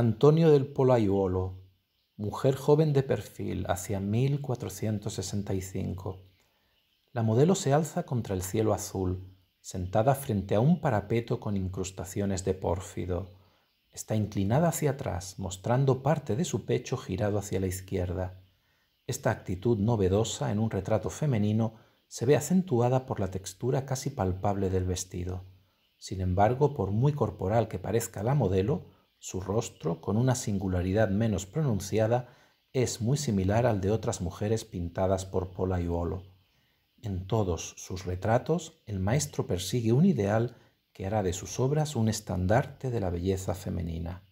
Antonio del Polaiuolo, mujer joven de perfil, hacia 1465. La modelo se alza contra el cielo azul, sentada frente a un parapeto con incrustaciones de pórfido. Está inclinada hacia atrás, mostrando parte de su pecho girado hacia la izquierda. Esta actitud novedosa en un retrato femenino se ve acentuada por la textura casi palpable del vestido. Sin embargo, por muy corporal que parezca la modelo, su rostro, con una singularidad menos pronunciada, es muy similar al de otras mujeres pintadas por Polaiuolo. En todos sus retratos, el maestro persigue un ideal que hará de sus obras un estandarte de la belleza femenina.